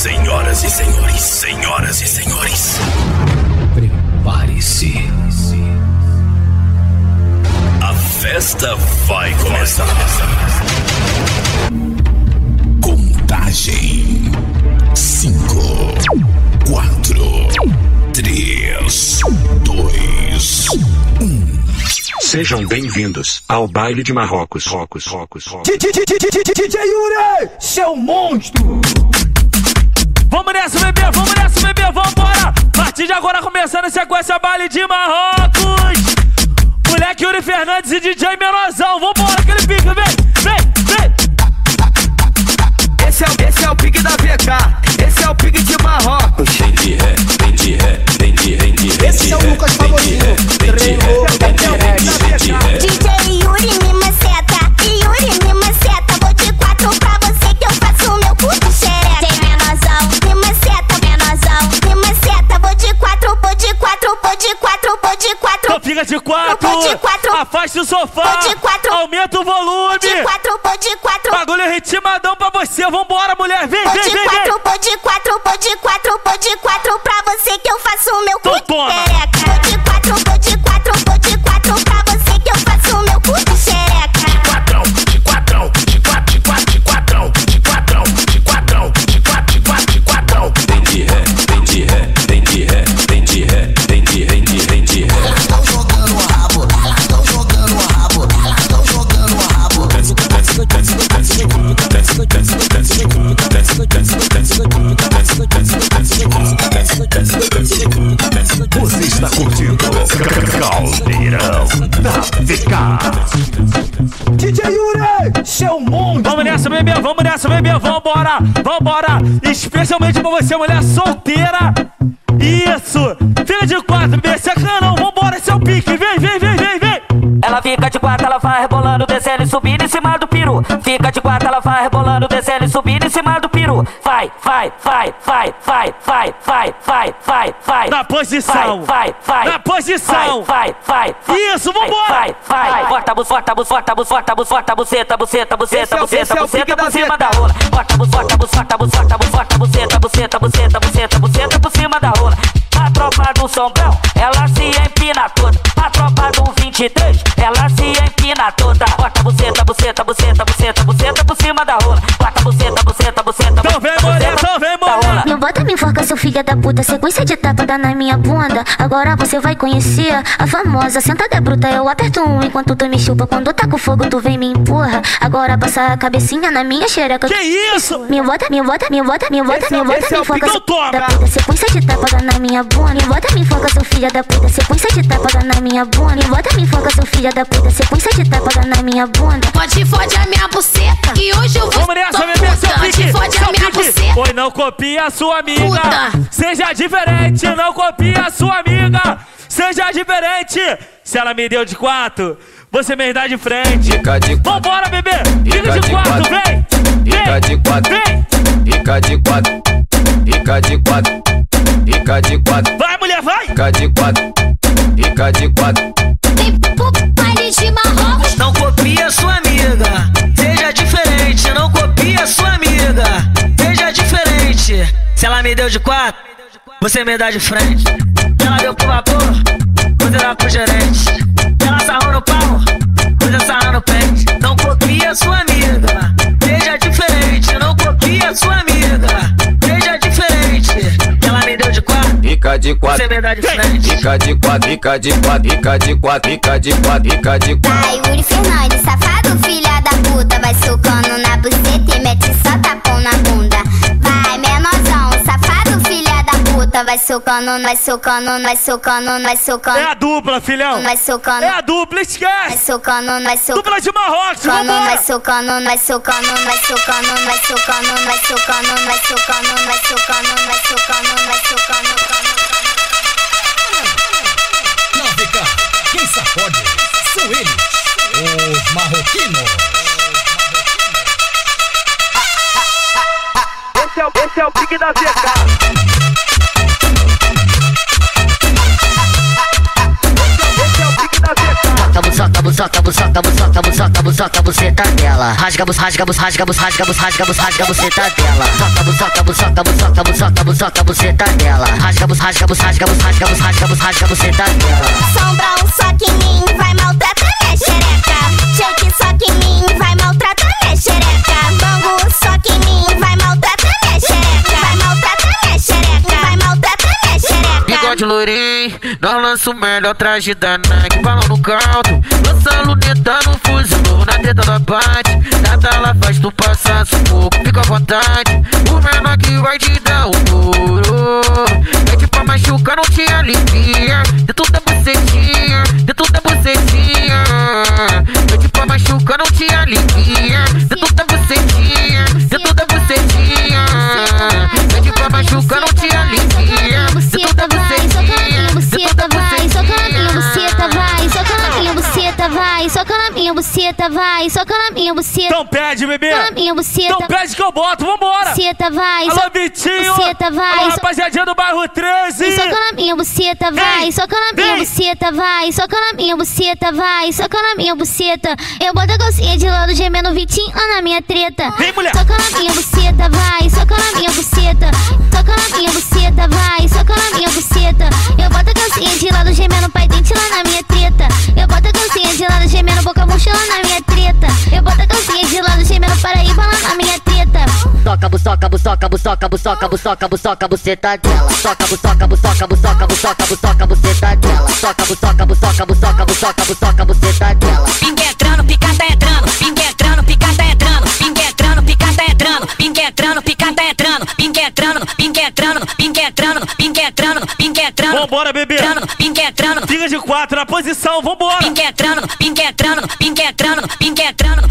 Senhoras e senhores, senhoras e senhores, prepare-se. A festa vai começar. Contagem: 5, 4, 3, 2, 1. Sejam bem-vindos ao baile de Marrocos, Rocos, Rocos, Rocos. DJ Yuri, seu monstro! Vamos nessa, bebê, vamos nessa, bebê, vambora! A partir de agora começando a sequência baile de Marrocos! Moleque Yuri Fernandes e DJ Menosão, vambora, aquele pique, vem, vem, vem! Esse é, o- esse é o pique da VK, esse é o pique de Marrocos. Vem de ré, vem de ré, vem de ré, vem de ré. Esse é o Lucas Favorito. Vem de ré, vem de ré, vem de ré. O sofá, de quatro. aumenta o volume, de quatro, vou de quatro. bagulho ritmadão pra você, vambora mulher, vem, vem, de vem, vem! quatro, vou de quatro, vou de quatro, vou de quatro bebê, vambora, vambora! Especialmente pra você, mulher solteira! Isso! Fica de quatro, bebê, sacanão, vambora, esse é o pique, vem, vem, vem, vem, vem! Ela fica de quatro, ela vai rebolando, descendo e subindo em cima do piru. Fica de quatro, ela vai rebolando, descendo e subindo piru. Vai, vai, vai, vai, vai, vai, vai, vai, vai, vai. Na posição. Vai, vai, vai. Na posição. Vai, vai, vai. Isso, vambora. Vai, vai, vai. Bota a bus, bota a bus, bota a bus, bota a bus, bota a buceta, buceta, é buceta, buceta, é buceta por cima da rola. Bota a bus, bota a bus, bota a bus, bota a bus, bota a buceta, buceta, buceta, buceta, buceta por cima da rola. A tropa do sombrão, ela se empina toda. A tropa do 23, ela se empina toda. Bota buceta, buceta, buceta, buceta, buceta por cima da rola. Bota buceta, buceta, buceta, Então vem, mulher, seu filho da puta. Sequência de tapa dá na minha bunda. Agora você vai conhecer a famosa sentada é bruta. Eu aperto um enquanto tu me chupa. Quando tá com fogo, tu vem me empurra. Agora passa a cabecinha na minha xereca. Que isso? Me bota, me bota, me bota, me bota, Esse é me bota, é me enfoca, Então seu toma. da puta. Sequência de tapa dá na minha bunda. Me bota, me enfoca, seu filho da puta. Sequência de tapa dá na minha bunda. Me bota, me enfoca, seu filho da puta. Sequência de tapa dá na minha bunda. Pode fode a minha buceta, que hoje eu vou Vamos nessa, bebê, seu pique, Pode fode a minha buceta. Oi, não copia a sua amiga. Seja diferente, não copia a sua amiga. Seja diferente. Se ela me deu de quatro, você me dá de frente. Fica de quatro. Vambora, bebê. Fica de quatro, vem. Fica de quatro. Vem. Fica de quatro, fica de quatro, fica de quatro, Vai, mulher, vai. fica de quatro, fica de quatro. Vem pro baile de Marrocos. Não copia sua amiga, seja diferente. Não copia sua amiga, diferente. Se ela me deu de quatro, você me dá de frente. Ela deu pro vapor, você dá pro gerente. Ela sarrou no pau, você sarra no pente. Não copia sua amiga, seja diferente. Não copia sua amiga, seja diferente. Ela me deu de quatro, Fica de quatro, você me dá de frente. fica de quatro, fica de quatro, fica de quatro, fica de quatro, fica de quatro. Vai, Yuri Fernandes, safado, filha da puta. Vai socando na buceta e mete só tapão puta. Vai socando, vai socando, vai socando, vai É socando. a dupla, filhão. Vai socando, É a dupla, vai esquece. socando, vai socando. Dupla de Marrocos, Socando, vai socando, vai socando, vai socando, vai socando, vai socando, vai socando, vai socando, vai socando, vai socando. Na VK, quem sacode são eles, os marroquinos. Esse é o, esse é o pique da VK. Buzota, buzota, buzota. soca a buceta dela. Rasga, bus, rasga, bus, rasga, bus, rasga, bus, rasga, bus, rasga a buceta dela. Soca, bus, soca, bus, soca, bus, soca, bus, soca, bus, soca a buceta dela. Rasga, bus, rasga, bus, rasga, bus, rasga, bus, rasga, bus, rasga a buceta dela. Sombrão só que em mim vai maltratar minha xereca. Shake só que em mim vai maltratar minha xereca. Bangu só que em mim vai maltratar minha xereca. Vai maltratar minha xereca. Vai maltratar minha xereca. Bigode lourinho, nós lança o melhor traje da Nike Balão no caldo, lança luneta no fuzil Na teta da bate, nada ela faz tu passar sufoco Fica à vontade, o menor que vai te dar o duro. Pede pra machucar, não te alivia. Dentro da bucetinha, dentro da bucetinha. Pede pra machucar, não te alivia. Dentro da bucetinha, dentro da bucetinha. Pede pra machucar, não te alivia soca na minha buceta, vai, soca na minha buceta, Então pede, bebê. soca na minha buceta, Então pede que eu boto, vambora. buceta, vai, Alô, Vitinho. buceta, vai, Alô, rapaziadinha do bairro 13. Soca na minha buceta, vai, Vem, soca na minha buceta, vai, soca na minha buceta, vai, soca na minha buceta. Eu boto a calcinha de lado gemendo Vitinho lá na minha treta. Vem, mulher. Soca na minha buceta, vai, soca na minha buceta. Soca na minha buceta, vai, soca na minha buceta. Eu boto a calcinha de lado gemendo pai dente lá na minha treta. Calcinha de lado gemendo boca murcha lá na minha treta. Eu boto a calcinha de lado gemendo paraíba lá na minha treta. Soca, buçoca, buçoca, buçoca, buçoca, buçoca, buçoca, buceta dela. Soca, buçoca, buçoca, buçoca, buçoca, buçoca, buceta dela. Soca, buçoca, buçoca, buçoca, buçoca, buçoca, buceta dela. Pinga entrando, picada entrando, pinga entrando, picada entrando, pinga entrando, picada entrando, pinga entrando, picada entrando, pinga entrando, pinga entrando, pinga entrando, pinga entrando, pinga entrando, Vambora, bebê. entrando, Fica de quatro na posição, vambora. entrando, entrando, pinga entrando, pinga entrando, pinga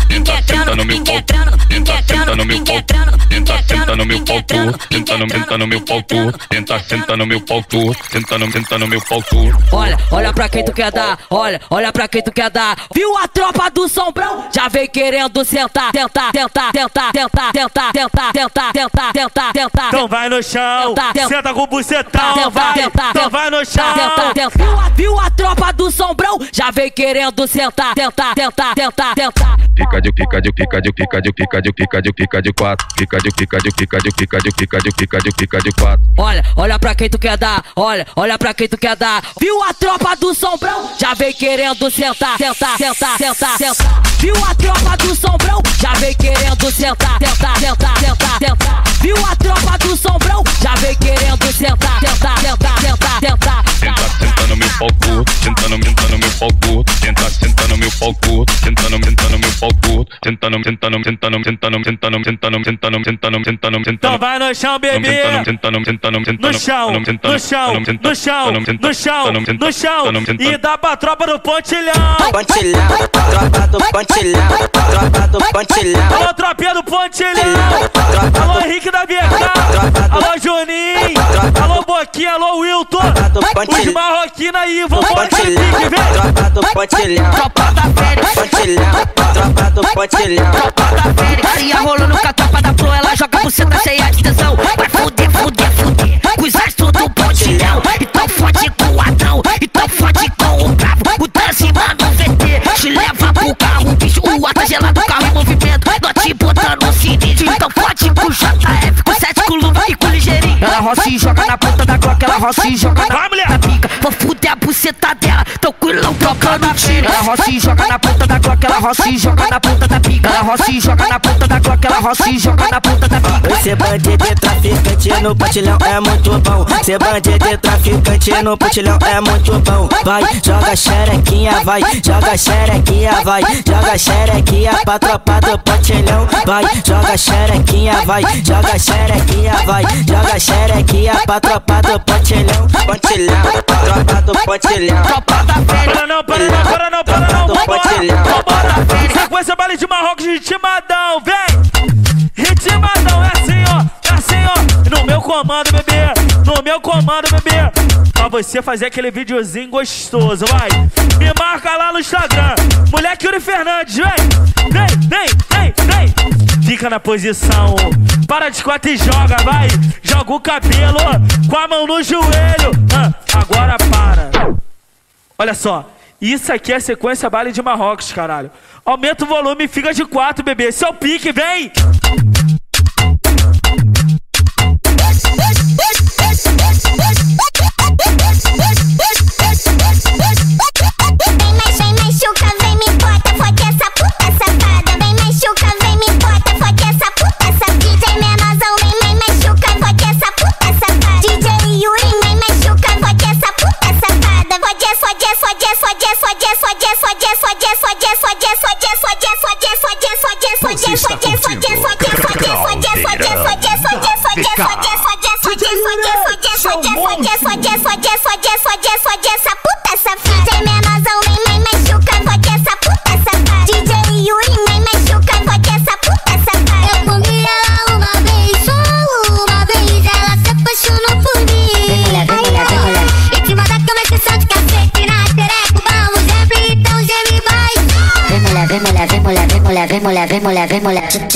Tenta entrando, senta no meu pinga pau, entrando, pinga tenta senta no entrando, meu pau, entrando, tenta pinga senta no entrando, meu pinga pau, entrando, tenta no pinga tenta no meu pau, entrando, tenta senta no meu pau, tenta no tenta no meu pau. Olha, olha pra quem tu quer dar, olha, olha pra quem tu quer dar. Viu a tropa do sombrão? Já vem querendo sentar, tentar, tentar, tentar, tentar, tentar, tentar, tentar, tentar, tentar, tentar. Então vai no chão. Tenta, tenta. Senta com o bucetão, Tenta, vai. tenta, Então tenta. vai no chão. Tenta, tenta. Viu, a, viu a tropa do sombrão? Já vem querendo sentar, tentar, tentar, tentar, tentar. Fica de fica de fica de fica de fica de fica de fica de quatro. Fica de fica de fica de fica de fica de fica de fica de quatro. Olha, olha pra quem tu quer dar, olha, olha pra quem tu quer dar. Viu a tropa do sombrão? Já vem querendo sentar, sentar, sentar, sentar, sentar. Viu a tropa do sombrão? Já vem querendo sentar, sentar, sentar, sentar, sentar. Viu a tropa do sombrão? Já vem querendo sentar, sentar, sentar, sentar, sentar. Tenta senta no meu pau, tenta no tenta no meu pau, tenta senta no meu pau, tenta no tenta no meu pau, tenta no tenta no tenta no tenta no tenta no tenta no tenta no tenta no tenta no Então no vai no chão, bebê. No chão, no chão, no chão, no chão, no chão. E dá pra tropa do pontilhão. Pontilhão, tropa do pontilhão, tropa do pontilhão. Alô, tropinha do pontilhão. Alô, Henrique da BK. Alô, Juninho. Alô, Boquinha. Alô, Wilton. Os marroquinos aí, aquele Pontilhão, pique, vem. tropa do pontilhão, tropa da Fênix, pontilhão, tropa do pontilhão, tropa da Fênix. Cria rolando com a tropa da pro, ela joga buceta cheia de tesão. Vai fuder, fuder, fuder. Com os astros do pontilhão. Então fode com o Adão, então fode com o bravo. O dance manda um VT, te leva pro carro. Bicho, o ar tá gelado, carro em movimento. Nós te botando no sinistro. Então fode com o JF, culo vai Ela roça e joga na ponta da Glock, ela roça e joga na, Vai, mulher. pica. Vou fuder a buceta dela, tranquilão, trocando tiro. Ela roça e joga na ponta da Glock, ela roça e joga na ponta da pica. Ela roça e joga na ponta da Glock, ela roça e joga na ponta da pica. Ser bandido e traficante no pontilhão é muito bom. Ser bandido e traficante no pontilhão é muito bom. Vai, joga xerequinha, vai, joga xerequinha, vai, joga xerequinha pra tropa do pontilhão. Vai, joga xerequinha, vai, joga xerequinha, vai, joga xerequinha pra tropa do pontilhão. Pontilhão, tropa do pontilhão. Tropa da. Para não, para não, para não, para não. Vambora, vambora. Sequência baile de Marrocos, ritmadão, vem. Ritmadão, é assim, ó. É assim, ó. No meu comando, bebê. No meu comando, bebê você fazer aquele videozinho gostoso, vai. Me marca lá no Instagram, moleque Yuri Fernandes, vem, vem, vem, vem, vem. Fica na posição, para de quatro e joga, vai. Joga o cabelo com a mão no joelho. Ah, agora para. Olha só, isso aqui é sequência baile de Marrocos, caralho. Aumenta o volume e fica de quatro, bebê. Esse é o pique, vem!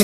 empty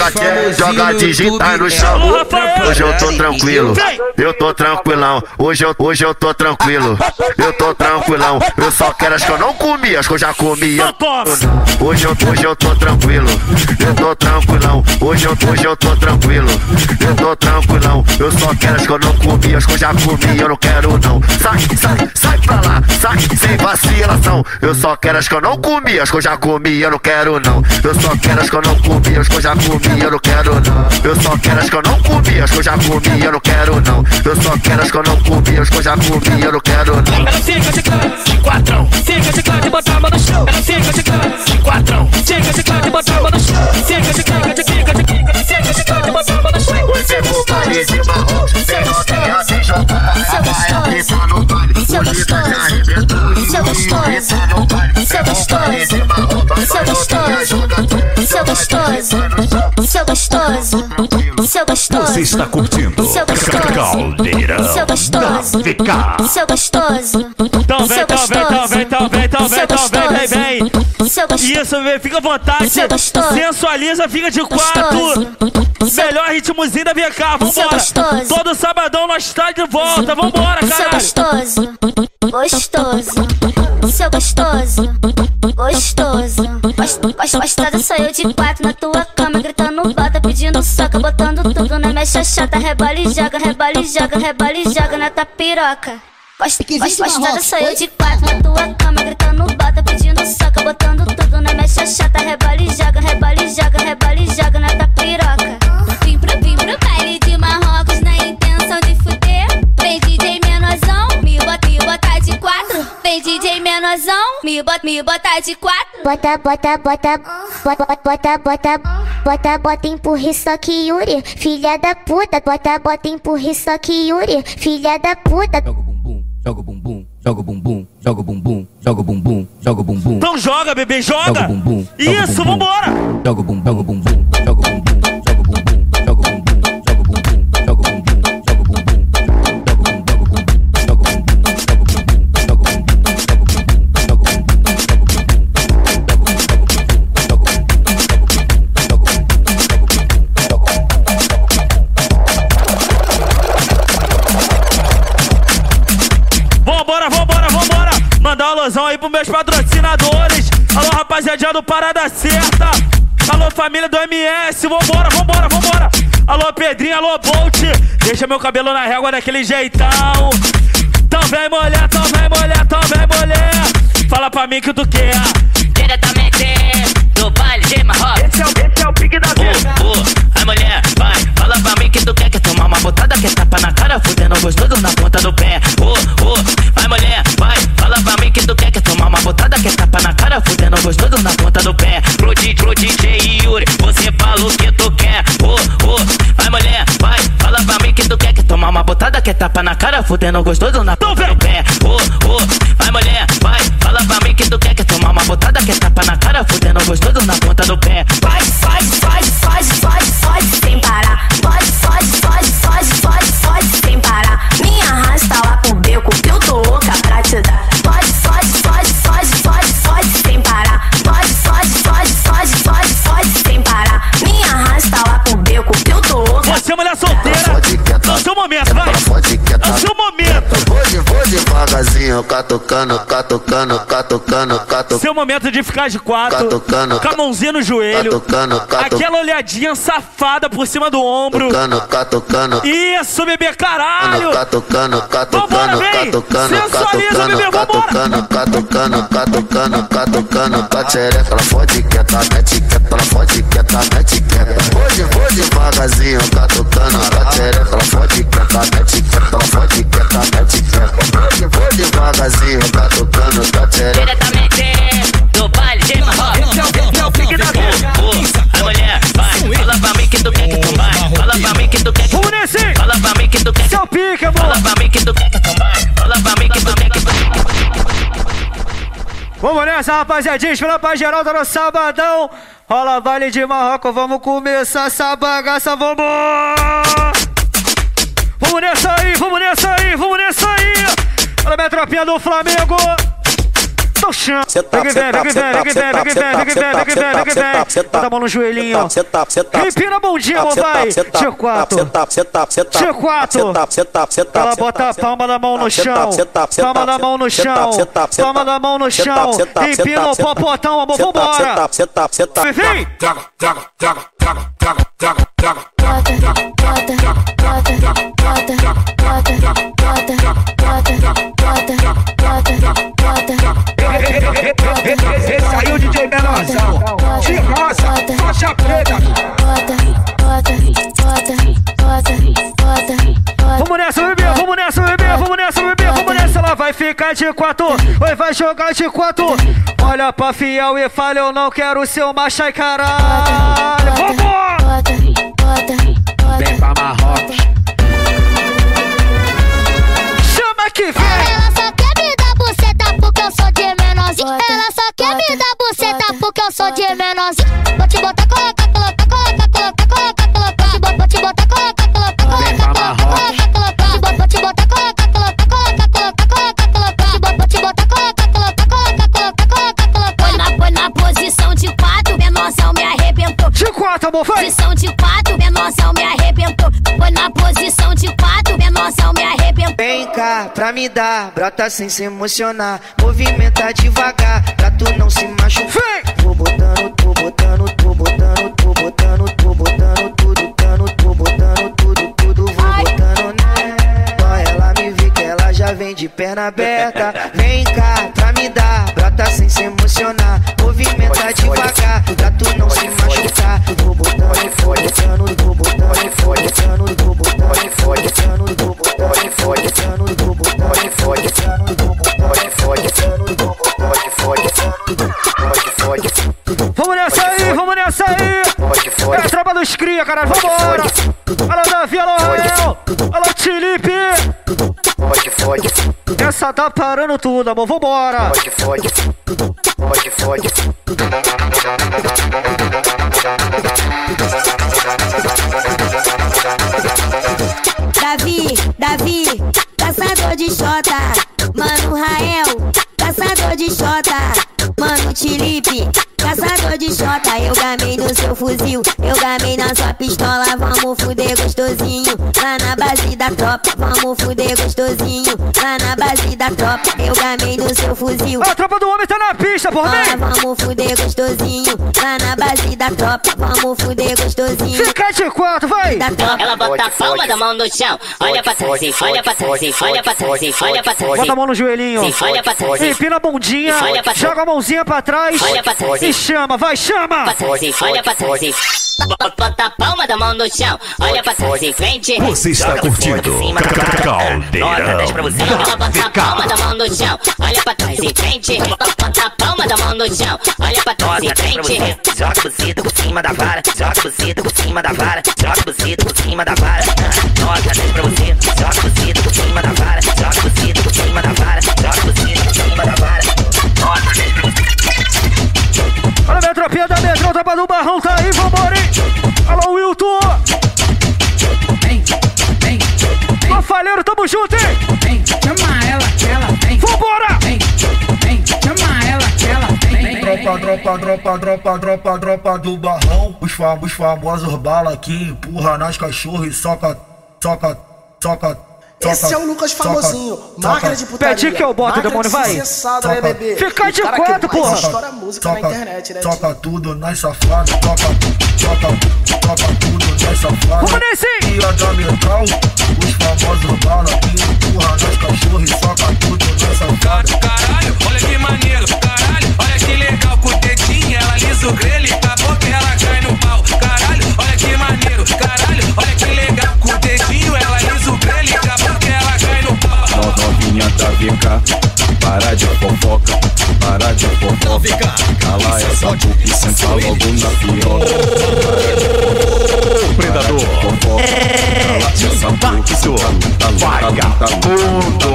joga quer, joga digitar no chão. Hoje eu tô tranquilo, eu tô tranquilão. Hoje eu, hoje eu tô tranquilo, eu tô tranquilão. Eu só quero as que eu não comi, as que eu já comia. Hoje eu, hoje eu tô tranquilo, eu tô tranquilão. Hoje eu, hoje eu tô tranquilo, eu tô tranquilão. Eu só quero as que eu não comi, as que eu já comi, eu não quero não. Sai, sai, sai pra lá, sai sem vacilação. Eu só quero as que eu não comi, as que eu já comi, eu não quero não. Eu só quero as que eu não comi, as que eu já comi comi, eu não quero não. Eu só quero as que eu não comi, as que eu já comi, eu não quero não. Eu só quero as que eu não comi, as que eu já comi, eu não quero não. caldeirão. Seu é gostoso. Seu gostoso. Então vem, então vem, então vem, então vem, então vem, então vem, vem, Isso, vem, fica à vontade. É sensualiza, fica de quatro. Melhor ritmozinho da VK, é vambora. Todo sabadão nós tá de volta, vambora, caralho. Seu gostoso. Gostoso seu é gostoso. Gostoso. Gostada sou eu de quatro na tua cama, gritando bota, pedindo soca, botando tudo na minha chachata. Rebola e joga, rebola e joga, rebola e joga na tua piroca. Gostada sou eu de quatro na tua cama, gritando bota, pedindo soca, botando bota de quatro. Bota, bota, bota, bota, bota, bota, bota, bota, bota empurre só que Yuri, filha da puta. Bota, bota, empurre só que Yuri, filha da puta. Joga o bumbum, joga o bumbum, joga o bumbum, joga o bumbum, joga o bumbum, joga o bumbum. Então joga, bebê, joga. Joga o bumbum. Isso, vambora. Joga o bumbum, joga o bumbum, joga o bumbum. Alusão aí pros meus patrocinadores. Alô, rapaziada do Parada Certa. Alô, família do MS. Vambora, vambora, vambora. Alô, Pedrinho, alô, Bolt. Deixa meu cabelo na régua daquele jeitão. Então vem mulher, então vem mulher, então vem mulher. Fala pra mim que tu quer. Diretamente do baile de Marrocos. Esse é o, esse é o pique da vida. Ô, ai mulher, vai, fala pra mim que tu quer que tomar uma botada que tapa na cara, fudendo gostoso na ponta do pé. Ô, ô, ai mulher, vai, que tu quer que tomar uma botada que tapa na cara, fudendo gostoso na ponta do pé. Pro DJ, pro DJ Yuri, você falou que tu quer. Ô, ô, ai mulher, vai, fala pra mim que tu quer que tomar uma botada que tapa na cara, fudendo gostoso na ponta do pé. Ô, ô, ai mulher, vai, fala pra mim que tu quer que tomar uma botada que tapa na cara, fudendo gostoso na ponta catucando, catucando, catucando, catucando. Seu momento de ficar de quatro, Catucando, com a mãozinha no joelho, catucando, catu- aquela olhadinha safada por cima do ombro. Catucando, catucando. Isso, bebê, caralho! Catucando, catucando, Vambora, catucando, Sensualiza, bebê, catucando, catucando, catucando, catucando, xereca, ela fode quieta, mete quieta, ela fode quieta, mete quieta. Hoje vou devagarzinho, catucando, xereca, ela fode quieta, mete quieta, ela fode quieta, mete quieta. Hoje vou devagarzinho, catucando, tua xereca. Diretamente do baile de Marrocos. A mulher vai, fala pra mim que tu quer que tu vai. Fala pra mim que tu quer que tu vai. Fala pra mim que tu quer que Seu pique, amor. Fala pra mim que tu quer que tu vai. Fala pra mim que tu quer que tu Vamos nessa, rapaziadinha. Espera pra geral, tá no sabadão. Rola baile de Marrocos, vamos começar essa bagaça, vamos! Vamos nessa aí, vamos nessa aí, vamos nessa aí! Olha a minha tropinha do Flamengo! No chão! Vem que vem, vem que vem, vem que vem, vem que vem, vem que vem, vem que vem, vem que vem! Bota a mão no joelhinho! Empina a bundinha, amor, vai! Tio 4! Tio 4! Ela bota a palma da mão no chão! Palma da mão no chão! Palma da mão no chão! Empina o popotão, amor, vambora! Vem! Saiu DJ Menorzão, de rosa, faixa preta. Vamos ficar de quatro, oi vai jogar de quatro. Olha pra fiel e fala, eu não quero ser o chai caralho. Vambora! Sou de menorzinho. Vou te botar, colocar, colocar, colocar, colocar, colocar, colocar. Vou te botar, colocar, colocar, colocar, colocar, colocar. Vou te botar, colocar, colocar, colocar, colocar, colocar, colocar. Vou te botar, colocar, colocar, colocar, colocar, colocar, colocar. Foi na, foi na posição de quatro, menorzão me arrebentou. De quatro, amor, vai! Posição de quatro, menorzão me arrebentou. Foi na posição de quatro, menorzão me arrebentou. Vem cá pra me dar, brota sem se emocionar. Movimenta devagar, tu não se machucar. Tô botando, tô botando, tô botando, tô botando, tô botando tudo, dando, tô botando tudo, tudo, vou botando né. Só ela me vê que ela já vem de perna aberta. Vem cá pra me dar, brota sem se emocionar. Movimenta devagar, pra tu não se machucar. Tô botando, tô botando, tô botando, tô botando, tô botando, tô botando, tô botando, tô botando, tô botando, tô botando, tô botando, cria, caralho, vambora! Alô, Davi, alô, Rael! Alô, Felipe! Essa tá parando tudo, amor, vambora! Davi, Davi, caçador de xota. Fuzil, eu gamei na sua pistola. Vamos fuder gostosinho. Lá na base da tropa, vamos fuder gostosinho. Lá na base da tropa, eu gamei no seu fuzil. A tropa do homem por mim! Vamos fuder gostosinho. Lá na base da tropa, vamos fuder gostosinho. Fica de quatro, vai! Ela bota a palma da mão no chão, olha pra trás, olha pra trás, olha pra trás, e olha pra trás. Bota a mão no joelhinho. Sim, olha pra trás. Empina a bundinha. Sim, olha pra trás. Joga a mãozinha pra trás. Olha pra trás. E chama, vai, chama! olha pra trás. Bota a palma da mão no chão, olha pra trás e frente. Você está curtindo Caldeirão Ela bota a palma da mão no chão, olha pra trás e frente. Bota a palma da mão no chão, olha pra trás e frente. Joga o buceta por cima da vara, joga o buceta por cima da vara, joga o buceta por cima da vara. Joga dez pra você, joga o buceta por cima da vara, joga o buceta por cima da vara, joga o buceta por cima da vara. Joga dez pra você. Olha a minha tropinha da metrô, tropa do barrão tá aí, vambora, hein? Alô, Wilton! Ô, falheiro, tamo junto, hein? Dropa, dropa, dropa, dropa, dropa, dropa do barrão. Os, fam os famosos bala que empurra nas cachorros e soca, soca, soca. Esse é o Lucas famosinho, máquina de putaria. Pede que eu boto, demônio, de vai. cessado, né, bebê? Fica de quatro, porra. estoura música na internet, né? Toca tudo nas safadas, toca, toca, toca tudo nas safadas. Vamos nesse! E a da metal, os famosos bala que Caralho, olha que maneiro, caralho, olha que legal com o dedinho, ela lisa o grelho e boca ela cai no pau. Caralho, olha que maneiro, caralho, olha que legal com o ela lisa o e Novinha da VK, para de fofoca, para de fofoca. Cala essa boca e senta logo na piroca. Predador. Cala essa boca, vagabundo.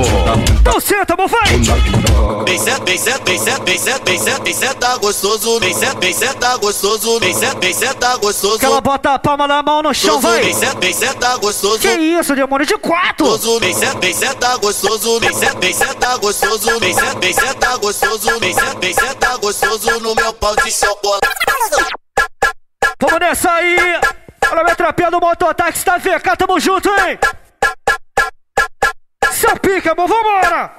Então senta, meu vai! Bem senta, bem senta, bem senta, bem senta, bem senta, bem senta gostoso. Bem senta, bem senta gostoso. Bem senta, bem senta gostoso. Que ela bota a palma da mão no chão, vai! Bem senta, bem senta gostoso. Que isso, demônio de quatro! Gostoso, Bem senta, bem senta gostoso. Bem bem senta gostoso. Bem senta, senta gostoso. Bem senta, senta gostoso no meu pau de chocolate. Vamos nessa aí! Olha a minha trapinha do mototáxi da VK, tamo junto, hein? Seu pica, amor, vambora!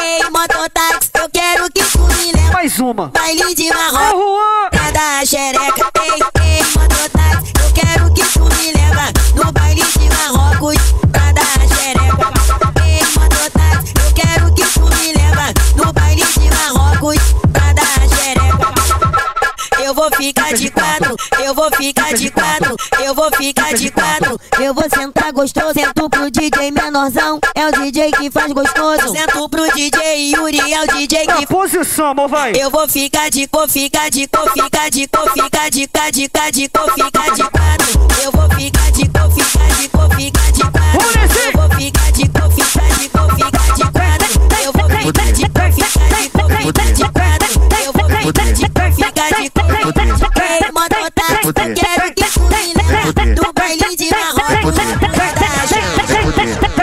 Ei, mototáxi, eu quero que tu me leve. Mais uma. Baile de marrom. Juan! Pra dar a xereca. Ficar de quatro, eu vou ficar de quatro, eu vou ficar de quatro. Eu vou sentar gostoso, sento pro DJ menorzão, é o DJ que faz gostoso. Sento pro DJ Yuri, é o DJ Na que posição, amor, vai! eu vou ficar de cor, ficar de cor, ficar de cor, ficar de cá, de cá, de cor, ficar de quatro. Eu vou ficar de cor, ficar de cor, ficar de quatro. Eu vou ficar de cor, ficar de cor, ficar de quatro. Eu vou ficar de cor, ficar de cor, ficar de quatro. Eu vou ficar de cor, ficar de Ei, mototáxi, eu quero que do baile de.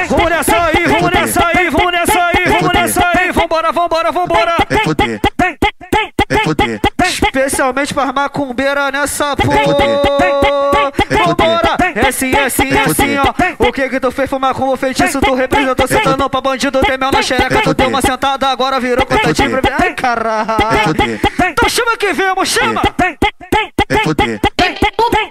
Vamos nessa aí, vamos nessa aí, vamos nessa aí, vamos nessa aí! Vambora, vambora, vambora! É foder, é foder. Especialmente macumbeira nessa porra! É Vambora! É assim, é assim, é assim, ó! O que que tu fez foi macumba, feitiço, tu representou sentando pra bandido, tem mel na xereca, tu deu uma sentada, agora virou contatinho pra mim. Ai, caralho! Então chama que vemos, chama! É foder.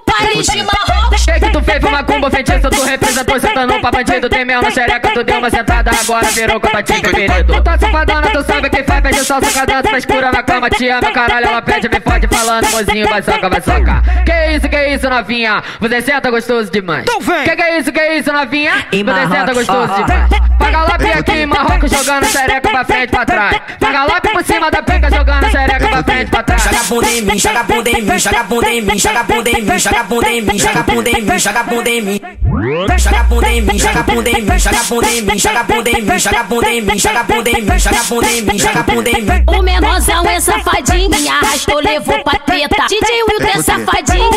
Paris de Marrocos. Que que tu fez foi macumba, feitiço, tu representou sentando pra bandido, tem mel na xereca, tu deu uma sentada, agora virou contatinho preferido. Tu tá safadona, tu sabe quem faz, pede salsa, cadastro, tá escura na cama, te ama, caralho, ela pede, me fode falando, mozinho, vai soca, vai soca. Que isso, que isso, novinha? Você senta gostoso demais. Então vem. Que que é isso, que isso, novinha? Você senta gostoso demais. Paga lápis aqui em Marrocos, jogando xereca pra frente, pra trás. Paga lápis por cima da pica, jogando xereca pra frente, pra trás. Joga a bunda em mim, joga bunda em mim, joga a bunda em mim, joga bunda em mim, joga a bunda em mim, joga bunda em mim, joga a bunda em mim. Joga bunda em mim, joga bunda em mim, joga bunda em mim, joga bunda em mim, joga bunda em mim, joga bunda em mim, joga bunda em mim, joga bunda em mim. O menorzão é safadinho, me arrastou, levou pra treta. DJ Wilton é safadinho,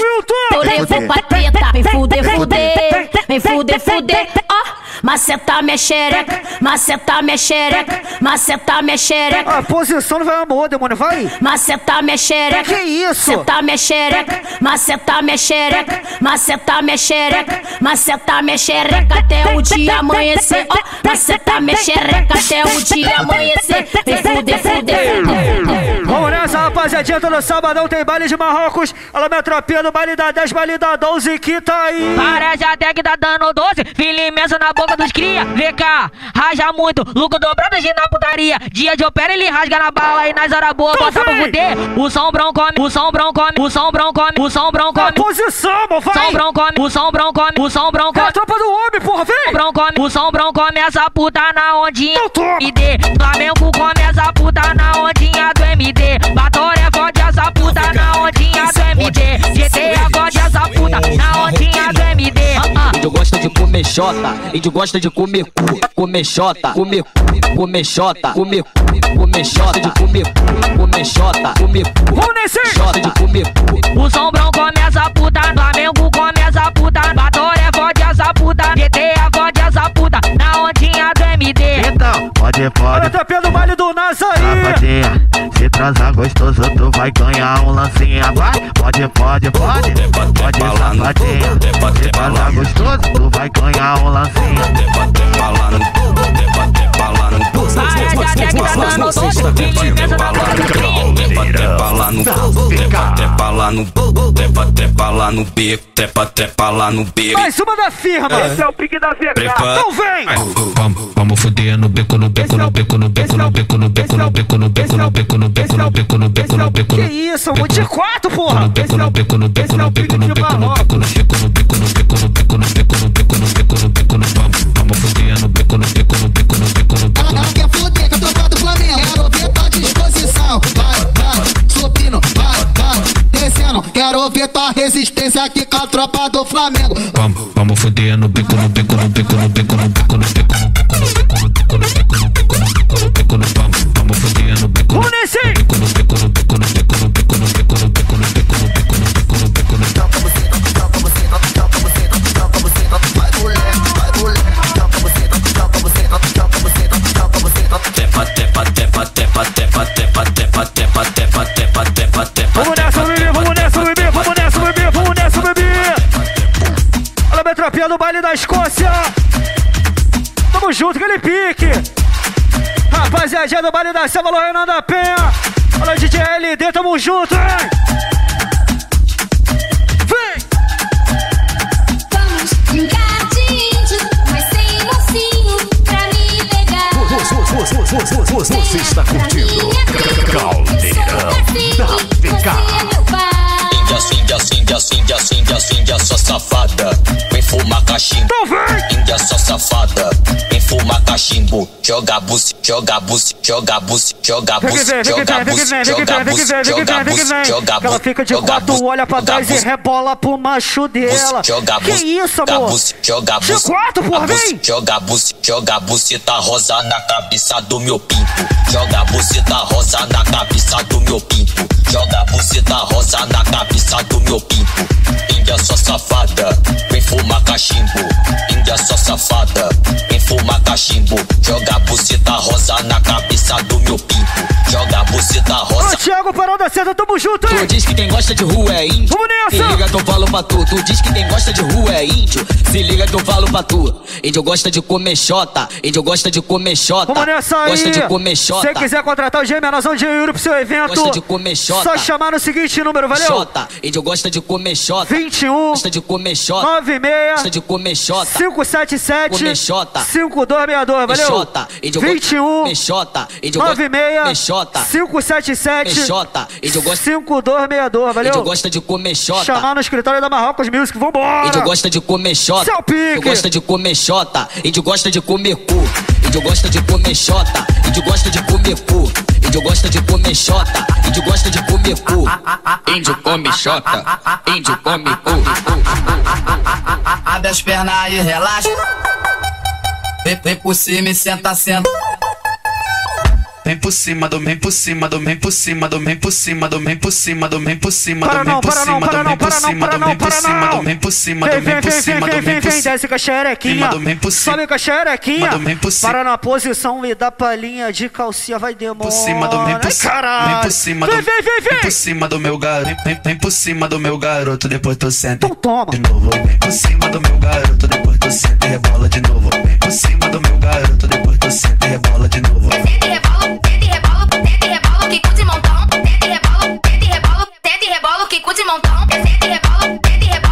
eu levou pra treta. Vem fuder, fuder, vem fuder, fuder. Ó, maceta minha xereca, maceta minha xereca, maceta minha xereca. A posição não vai amor, demônio, vai! Maceta minha xereca. Que isso? Maceta minha xereca. Maceta minha xereca. Maceta minha xereca. Maceta minha xereca até o dia amanhecer. Ó, maceta minha xereca até o dia amanhecer. Vem fuder, fuder, fuder. Vamos nessa, rapaziadinha, todo sabadão tem baile de Marrocos. Minha tropinha do baile da 10, baile da 12 que tá aí. Parece até que tá dando doce, filho imenso na boca dos cria. Vê cá, raja muito, lucro dobrado de na putaria. Dia de opera ele rasga na bala e nas horas boas bota pra fuder. O sombrão come, o sombrão come, o sombrão come, o sombrão come. Posição, meu vai! Sombrão come, o sombrão come, o sombrão É come. a tropa do homem, porra, vem! Sombrão come, o sombrão come essa puta na ondinha. MD, Flamengo come essa puta na ondinha do MD. Batoré fode essa puta na ondinha do MD. GTA fode essa puta na ondinha do MD. Ah, Índio gosta de comer xota, índio gosta de comer cu, comer xota, comer cu, comer xota, comer cu, comer xota, de comer cu, comer xota, comer cu, xota de comer cu. O sombrão come essa puta, Flamengo come essa puta, Batoré fode essa puta, GTA fode essa puta, na ondinha do MD. Então, pode, pode. Olha a tapinha do baile do Nazaí. Safadinha, se transar gostoso, tu vai ganhar um lancinho. Vai, pode, pode, pode. Pode, safadinha. Se transar gostoso, tu vai ganhar um lancinho. Trepa lá no trepa, trepa lá no trepa, trepa lá no beco, trepa, trepa lá no beco. Mais uma da firma. Esse é o pique da VK. Então vem. Vamos, vamos foder no beco, no beco, no beco, no beco, no beco, no beco, no beco, no beco, no beco, no beco, no beco, no beco, no beco, Que no isso, vou de quatro, porra. no beco, no beco, no beco, no beco, no beco, no beco, no beco, no beco, no beco, no beco, no beco, no beco, no beco, no beco, no vamos, vamos foder no beco, no beco, no beco, no beco, no beco, no Quer fuder com a tropa do Flamengo? Quero ver tua disposição. Vai, vai, subindo, vai, vai, Quero ver tua resistência aqui com a tropa do Flamengo. Vamos, vamos foder no beco, no beco, no beco, no beco, no beco, no beco, no beco, no beco, no beco, no beco, no beco, no beco, no beco, no vamos, vamos foder no beco, no beco, no beco, Escócia. Tamo junto, aquele pique. Rapaziada do Baile da Selva, alô Renan da Penha. Alô DJ LD, tamo junto, hein? Você está curtindo Caldeirão da Picada. Acende, acende, acende, acende, acende a sua safada fuma cachimbo. Índia só safada, quem fuma cachimbo. Joga bus, joga bus, joga bus, joga bus, joga bus, joga bus, joga bus, joga bus. Ela fica de quatro, olha pra trás e rebola pro macho dela. Que isso, amor? Joga bus, de quatro, por vem! Joga bus, joga buceta rosa na cabeça do meu pinto. Joga buceta tá rosa na cabeça do meu pinto. Joga buceta tá rosa na cabeça do meu pinto. Índia só safada, vem fumar cachimbo. Índia só safada, vem fumar cachimbo. Joga buceta rosa na cabeça do meu pinto. Joga buceta rosa. Ô, Thiago, parou da certa, tamo junto, hein? Tu diz que quem gosta de rua é índio. Vamos nessa! Se liga que eu falo pra tu. Tu diz que quem gosta de rua é índio. Se liga que eu falo pra tu. Índio gosta de comer xota. Índio gosta de comer xota. Vamos nessa aí. Gosta de comer xota. Se quer contratar o G Menosão de Euro pro seu evento, Gosta de comer xota. só chamar no seguinte número, valeu? Xota. Índio gosta de comer xota. 21 Gosta de comer xota. 96 Gosta de comer xota. 577 Comer xota. 5262, valeu? Mexota. Índio gosta- 21 Mexota. Índio gosta- 96 Mexota. 577 Mexota. Índio gosta- 5262, valeu? Índio gosta de comer xota. Chamar no escritório da Marrocos Music, vambora! Índio gosta de comer xota. Seu pique. Índio gosta de comer xota. Índio gosta de comer cu. Índio gosta de comer xota. Índio gosta de comer cu. Índio gosta de comer xota. Índio gosta de comer cu. Índio come xota. Índio come cu. Abre as pernas e relaxa. Vem, vem por cima e senta, senta. Vem por cima, do vem por cima, do vem por cima, do vem por cima, do vem por cima, do vem por cima, do vem por cima, do vem por cima, do vem por cima, do vem por cima, do Vem, vem vem, por vem, cima, vem, do vem, vem vem, por vem, cima. desce com a xerequinha. Manda bem por cima. Sobe com a xerequinha. Manda bem por cima. Para na posição e dá palhinha de calcinha, vai demorar. por cima do vem por cima, vem por cima do Vem, vem, vem, vem. por cima do meu garoto, vem, vem por cima do meu garoto, depois tu senta. Então toma. De novo, vem por cima do meu garoto, depois tu senta e rebola de novo. Vem por cima do meu garoto, depois tu senta e rebola de novo. de montão, desce e rebola, desce e rebola.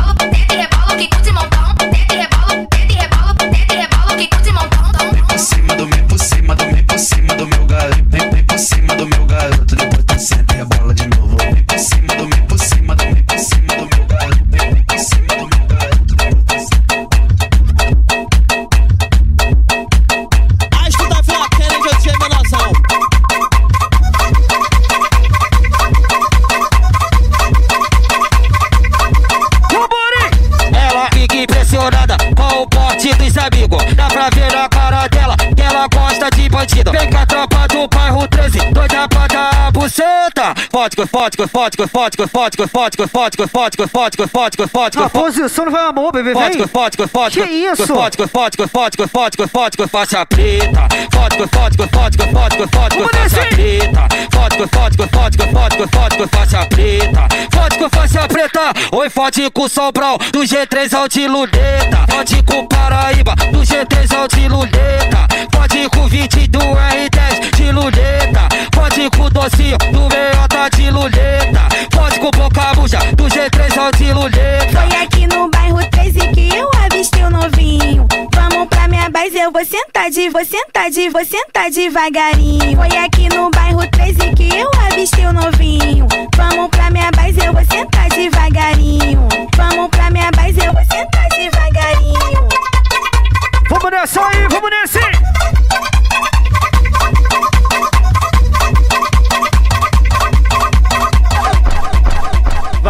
forte, forte, forte. A posição não vai amor, bebê, vem. Forte, forte, forte. Que isso? Forte, forte, forte, forte, forte, faixa preta. Forte, forte, forte, forte, forte, faixa preta. Forte, forte, forte, forte, forte, faixa preta. Forte com faixa preta. Oi, forte com Sobral, do G3 ao de Luneta. Forte com Paraíba, do G3 ao de Luneta. Forte com 20 do R10 de Luneta. Forte com docinho do meio. G3 ao de Ludeta. Foi aqui no bairro 13 que eu avistei o novinho. Vamos pra minha base, eu vou sentar de, vou sentar de, vou sentar devagarinho. Foi aqui no bairro 13 que eu avistei o novinho. Vamos pra minha base, eu vou sentar devagarinho. Vamos pra minha base, eu vou sentar devagarinho. Vamos nessa aí, vamos nesse!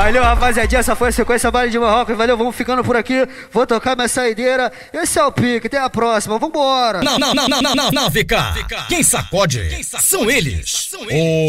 Valeu, rapaziadinha. Essa foi a sequência Baile de Marrocos. Valeu, vamos ficando por aqui. Vou tocar minha saideira. Esse é o pique. Até a próxima. Vambora. Não, não, não, não, não, não, não, VK. Quem sacode são eles,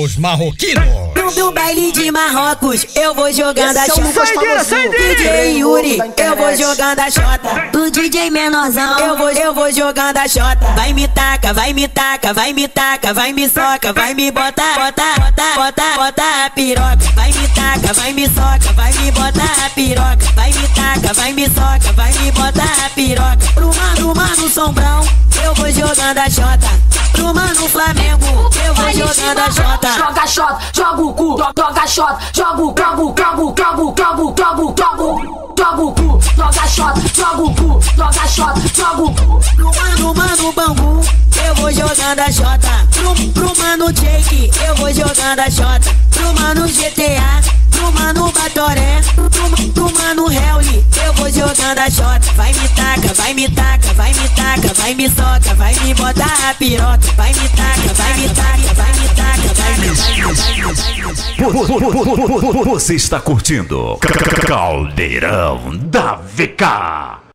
os marroquinos. No, no baile de Marrocos, eu vou jogando a Esse chota. Saideira, saideira. DJ Yuri, eu vou jogando a chota. O DJ menorzão, eu vou, eu vou jogando a chota. Vai me taca, vai me taca, vai me taca, vai me soca, vai me botar, botar, botar, botar, botar a piroca. Vai me taca, vai me soca, vai me botar a piroca, vai me taca, vai me soca, vai me botar a piroca. Pro mano, mano, sombrão, eu vou jogando a jota. Pro mano, Flamengo, eu vou jogando a jota. Joga shot, joga o cu, joga shot, joga o cabo, cabo, cabo, cabo, cabo, cabo. Joga o cu, joga shot, joga o cu, joga shot, joga o cu. Pro mano, mano, bambu, eu vou jogando a jota. Pro, pro mano, Jake, eu vou jogando a jota. Pro mano, GTA, pro mano, Batoré, pro, pro mano Helly, eu vou jogando a jota. Vai me taca, vai me taca, vai me taca, vai me soca, vai me botar a piroca. Vai me taca, vai me taca, vai me taca, vai me taca, Você está curtindo Caldeirão da VK.